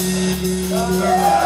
Yeah.